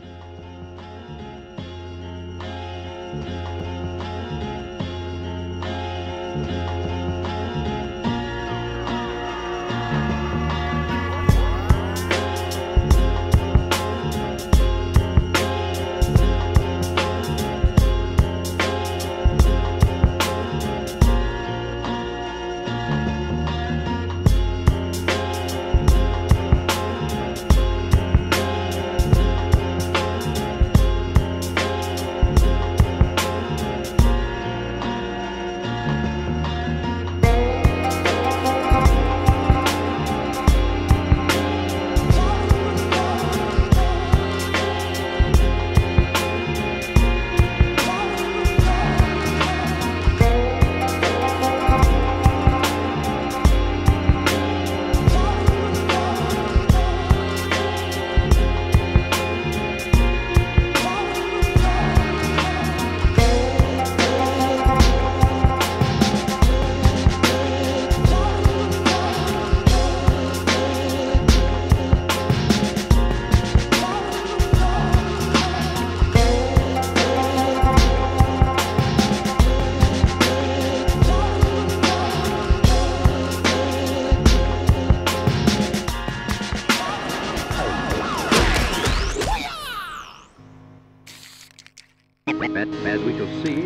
As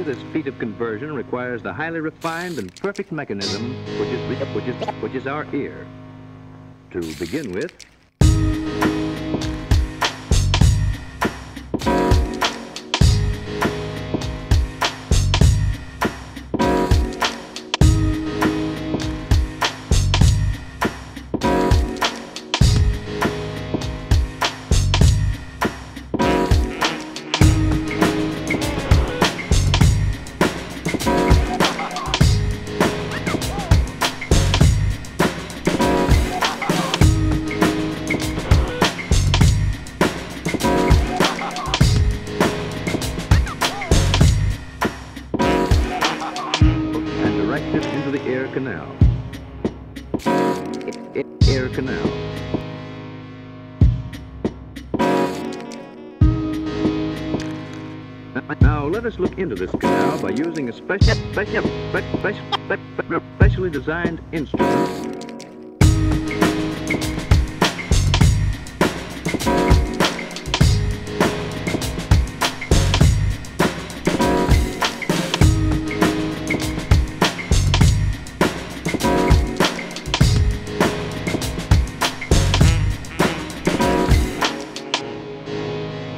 this feat of conversion requires the highly refined and perfect mechanism which is, which is, which is our ear. To begin with, into this canal by using a special, special, special, spe- spe- specially designed instrument.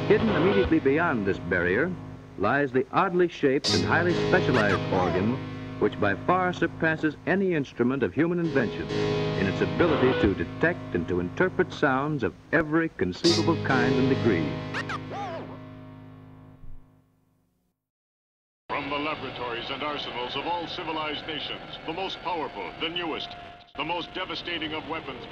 Hidden immediately beyond this barrier lies the oddly shaped and highly specialized organ which by far surpasses any instrument of human invention in its ability to detect and to interpret sounds of every conceivable kind and degree. From the laboratories and arsenals of all civilized nations, the most powerful, the newest, the most devastating of weapons.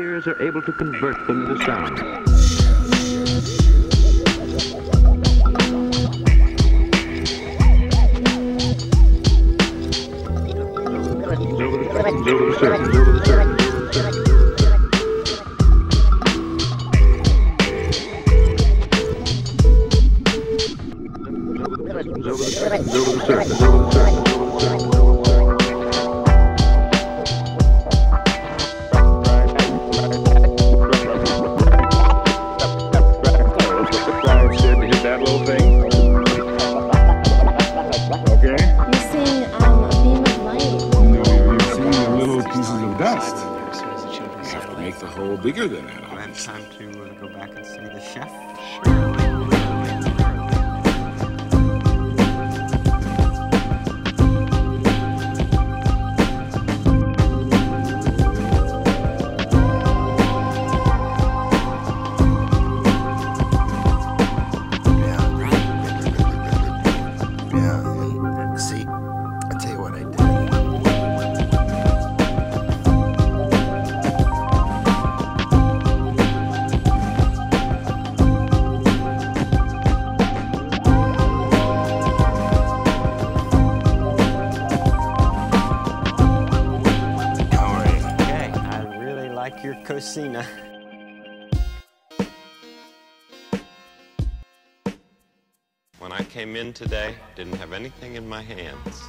Ears are able to convert them into sound. Over the surface, over the surface, chef. When I came in today, didn't have anything in my hands.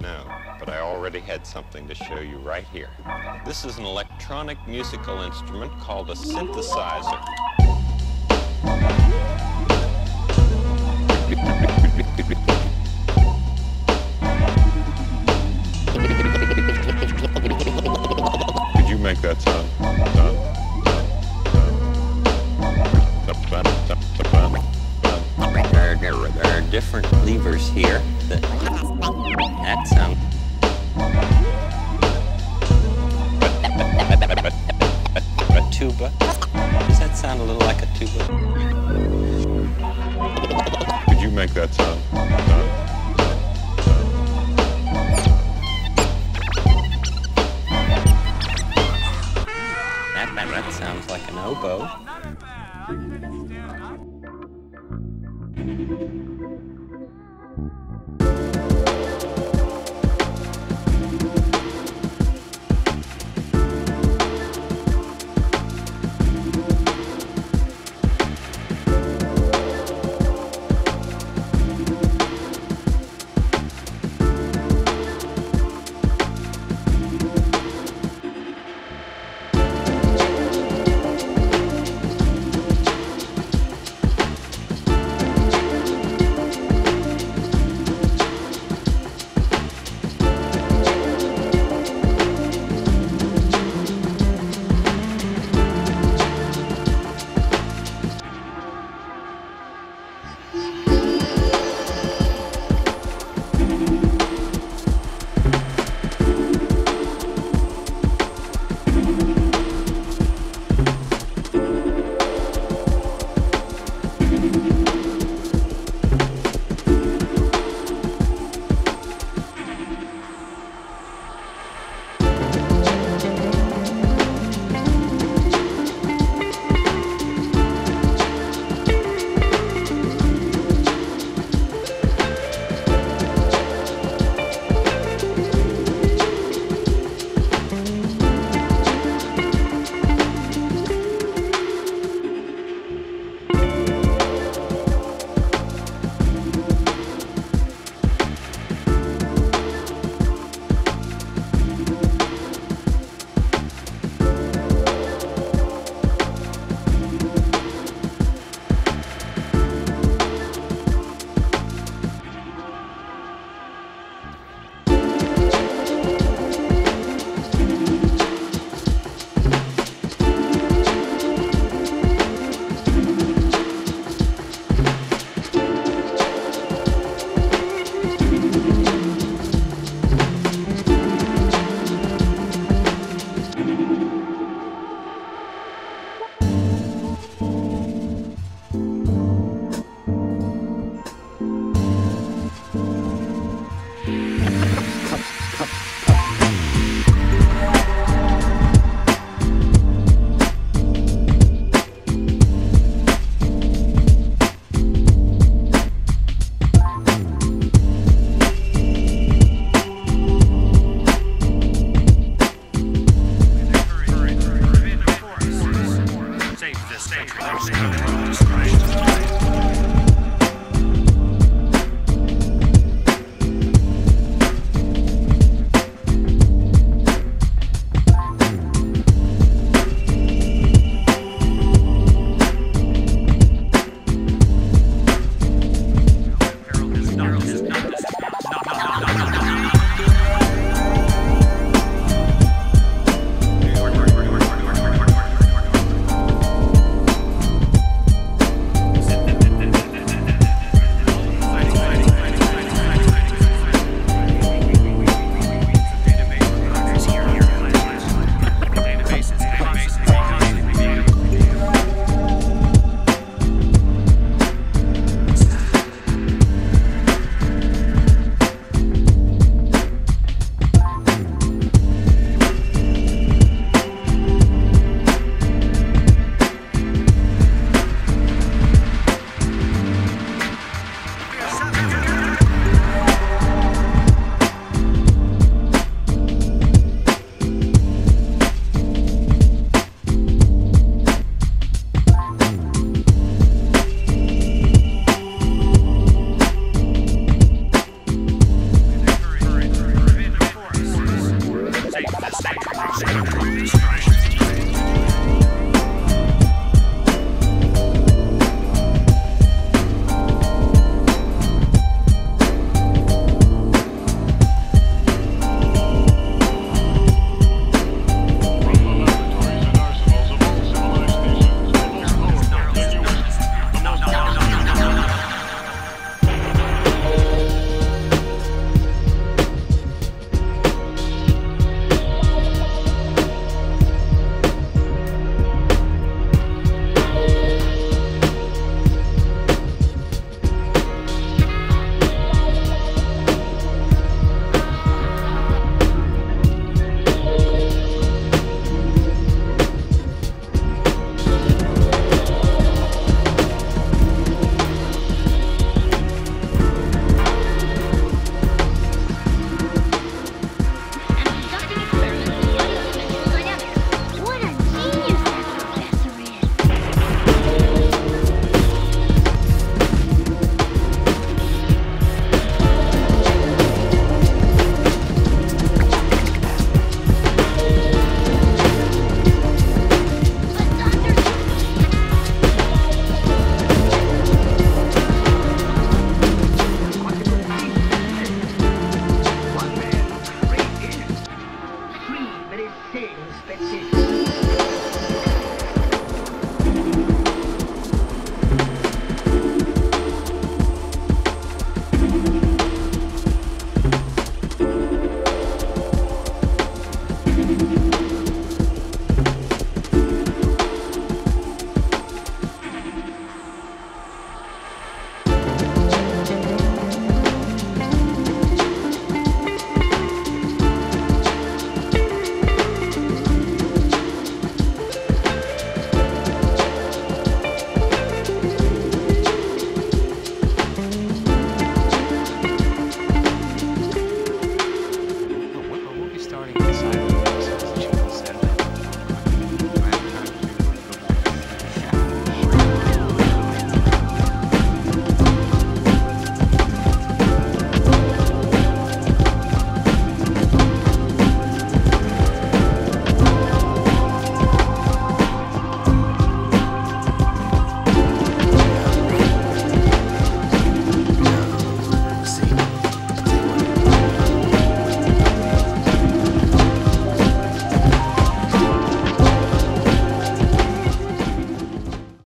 No, but I already had something to show you right here. This is an electronic musical instrument called a synthesizer. Here that that sound. A tuba. Does that sound a little like a tuba? Could you make that sound? That, that, that sounds like an oboe.